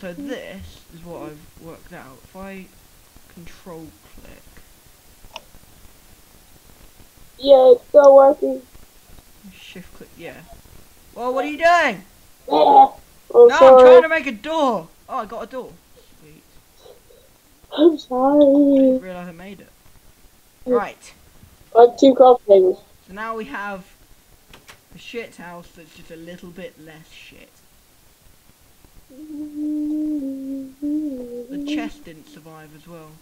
So this is what I've worked out. If I control click, Yeah, it's still working. shift click, yeah. Well, what are you doing? Yeah. Oh, no, I'm trying to make a door. Oh, I got a door. Sweet. I'm sorry. I Didn't realise I made it. Right. I have two craft tables. So now we have a shit house that's just a little bit less shit. The chest didn't survive as well.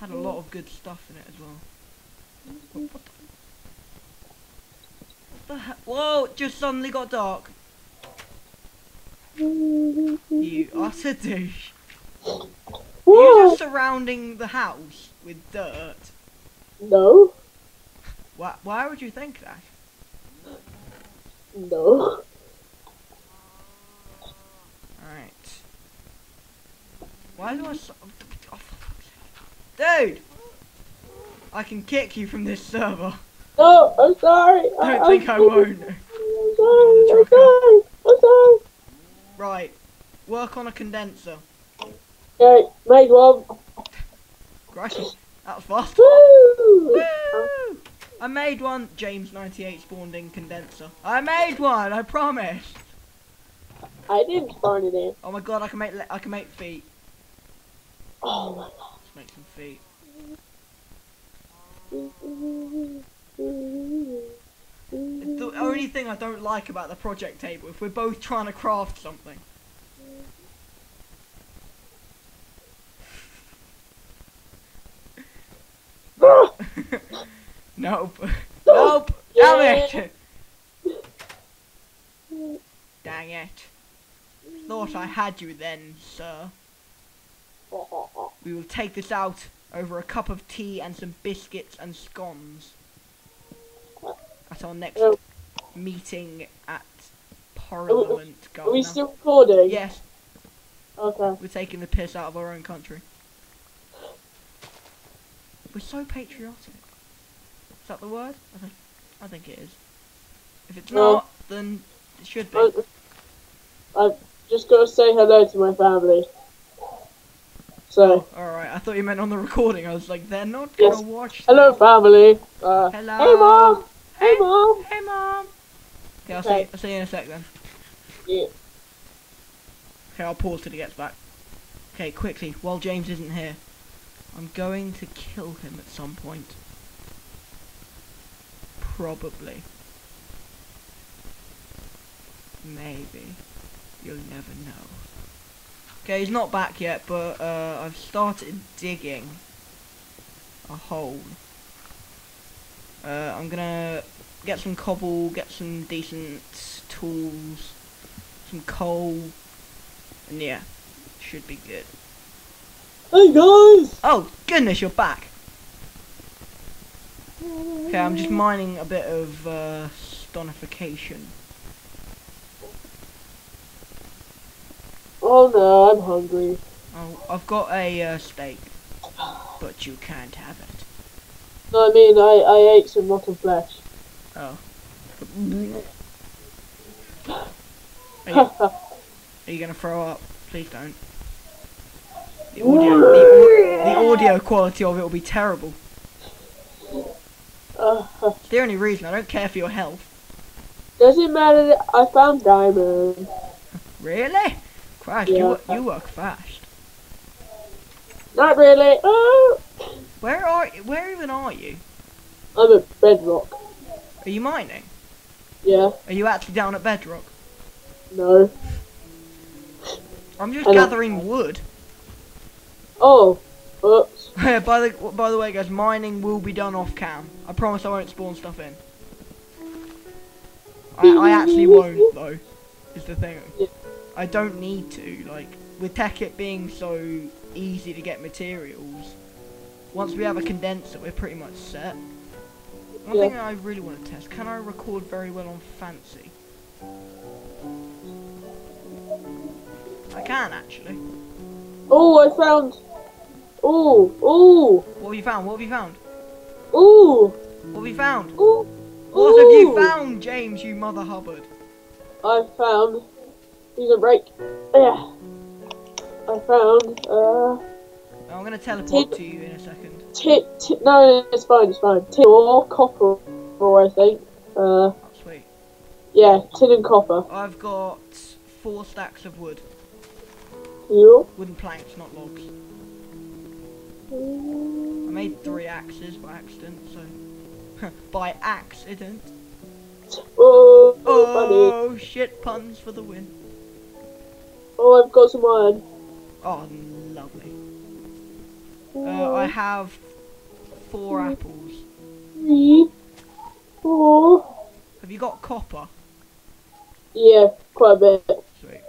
Had a lot of good stuff in it as well. What the, what the he- Whoa! it Just suddenly got dark. You utter douche. You're just surrounding the house with dirt. No. Why, why would you think that? No. Alright. Why do I so- oh, for fuck's sake. Dude! I can kick you from this server. No, I'm sorry. I don't think I won't. I'm sorry. I'm sorry. I'm sorry. Right. Work on a condenser. Okay, made one. Crikey. That was fast. Woo! Woo! I made one. James 98 spawned in condenser. I made one, I promise. I didn't spawn it in. Oh my god, I can make I can make feet. Oh my god. Let's make some feet. The only thing I don't like about the project table if we're both trying to craft something. nope. nope. Damn it. Dang it. Thought I had you then, sir. We will take this out over a cup of tea and some biscuits and scones. At our next Oh. meeting at Parliament Are we, still recording? Yes. Okay. We're taking the piss out of our own country. We're so patriotic. Is that the word? I think, I think it is. If it's No. not, then it should be. I, I've just got to say hello to my family. So, Alright, I thought you meant on the recording. I was like, they're not gonna watch. hello family. Uh, Hello. Hey mom. Hey Hey, mom. hey, mom. Okay, I'll see. I'll see you in a sec then. Yeah. Okay, I'll pause till he gets back. Okay, quickly, while James isn't here, I'm going to kill him at some point. Probably. Maybe. You'll never know. Okay, he's not back yet, but uh, I've started digging a hole. Uh, I'm gonna get some cobble, get some decent tools, some coal, and yeah, should be good. Hey guys. Oh goodness, you're back. Okay, I'm just mining a bit of uh, stonification. Oh no, I'm hungry. Oh, I've got a uh, steak, but you can't have it. No, I mean I I ate some rotten flesh. Oh. Are you, are you gonna throw up? Please don't. The audio, the, the audio quality of it will be terrible. Uh, It's the only reason. I don't care for your health. doesn't matter. that I found diamond. Really? You, Yeah. wo- you work fast. Not really. Oh, Where are where even are you? I'm at bedrock. Are you mining? Yeah. Are you actually down at bedrock? No. I'm just gathering wood. Oh. Oops. by the by the way, guys, mining will be done off cam. I promise I won't spawn stuff in. I, I actually won't though. Is the thing. Yeah. I don't need to. Like with Tekkit being so easy to get materials, once we have a condenser, we're pretty much set. One Yeah. thing I really want to test: can I record very well on Fancy? I can actually. Oh, I found. Oh, oh! What have you found? What have you found? Oh! What have you found? Ooh. What have you found, James, you mother Hubbard? I found Use a break. Yeah. I found, uh, I'm gonna teleport to you in a second. tit, tit, no, it's fine, it's fine. Tin or copper, or I think. Uh, Oh, sweet. yeah, tin and copper. I've got four stacks of wood. You? Wooden planks, not logs. I made three axes by accident, so. by accident. Oh, oh, Oh, shit, puns for the win. Oh, I've got some iron. Oh, lovely. Uh, I have four apples. Three, four. Have you got copper? Yeah, quite a bit. Sweet.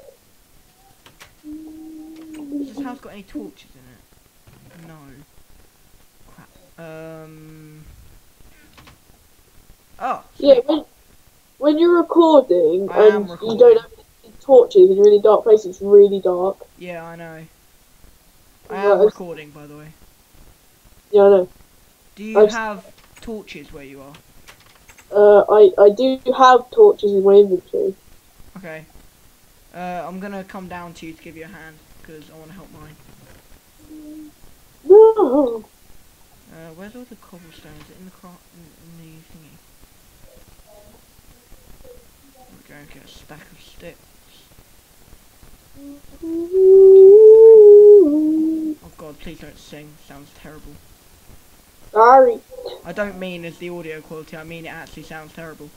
Has this house got any torches in it? No. Crap. Um. Oh. Yeah, when, when you're recording I and you don't have torches in a really dark place, it's really dark. Yeah, I know. I am recording, by the way. Yeah, I know. Do you I've- have torches where you are? Uh, I, I do have torches in my inventory. Okay. Uh, I'm gonna come down to you to give you a hand because I want to help mine. No! Uh, where's all the cobblestone? Is it in the cro- in, in the thingy? I'm going to get a stack of sticks. Oh god, please don't sing. Sounds terrible. Sorry. I don't mean as the audio quality. I mean it actually sounds terrible.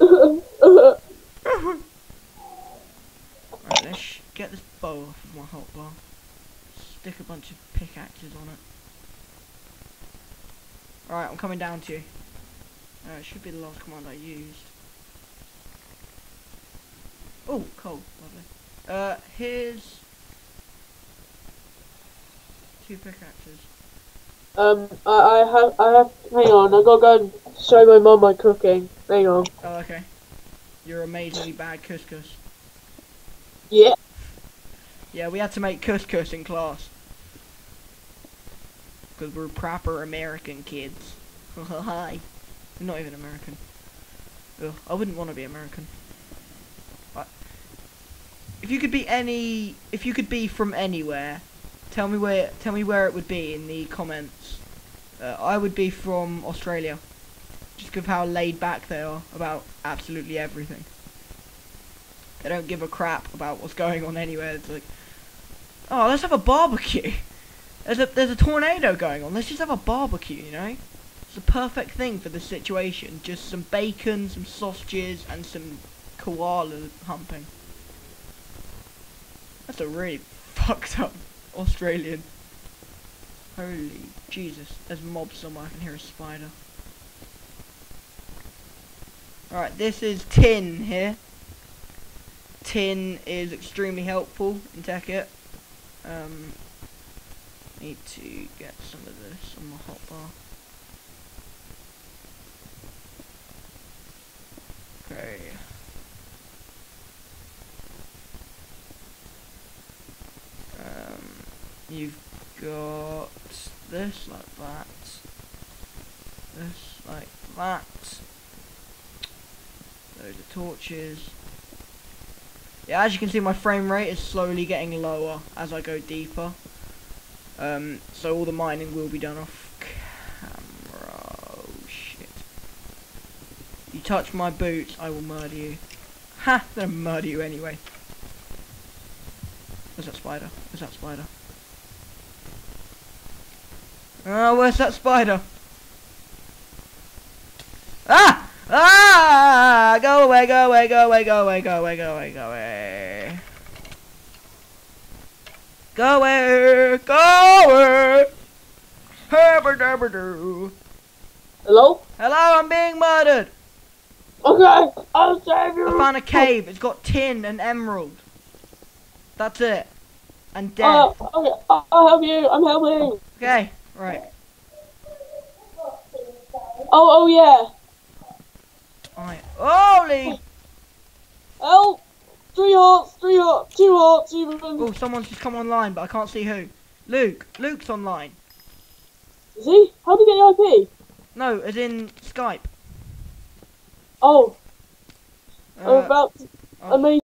Right, let's get this bow off of my hotbar. Stick a bunch of pickaxes on it. Alright, I'm coming down to you. Uh, it should be the last command I used. Oh, coal. Lovely. Uh, here's two pickaxes. um, I, I have, I have, hang on, I gotta go and show my mum my cooking. Hang on. Oh, okay. You're amazingly bad couscous. Yeah. Yeah, we had to make couscous in class. Because we're proper American kids. Hi. Not even American. Ugh, I wouldn't want to be American. You could be any, if you could be from anywhere, tell me where, tell me where it would be in the comments. Uh, I would be from Australia. Just because of how laid back they are about absolutely everything. They don't give a crap about what's going on anywhere. It's like, oh, let's have a barbecue. There's a there's a tornado going on. Let's just have a barbecue, you know. It's the perfect thing for the situation. Just some bacon, some sausages, and some koala humping. That's a really fucked up Australian. Holy Jesus! There's mobs somewhere. I can hear a spider. Alright, this is tin here. Tin is extremely helpful in Tekkit. Um, need to get some of this on my hotbar. Okay. Um, you've got this like that. This like that. Loads of torches. Yeah, as you can see, my frame rate is slowly getting lower as I go deeper. Um, so all the mining will be done off camera. Oh shit! You touch my boots, I will murder you. Ha! Gonna murder you anyway. Where's that spider? Where's that spider? Oh, where's that spider? Ah! Ah! Go away, go away, go away, go away, go away, go away, go away. Go away, go away. Hello? Hello, I'm being murdered. Okay, I'll save you. I found a cave. It's got tin and emerald. That's it. And dead. Oh, okay, I'll help you. I'm helping. Okay, right. Oh, oh yeah. Alright. Holy! Help! Three hearts, three hearts, two hearts, even. Oh, someone's just come online, but I can't see who. Luke. Luke's online. Is he? How did he get the IP? No, as in Skype. Oh, Uh, I'm about. To, oh. I made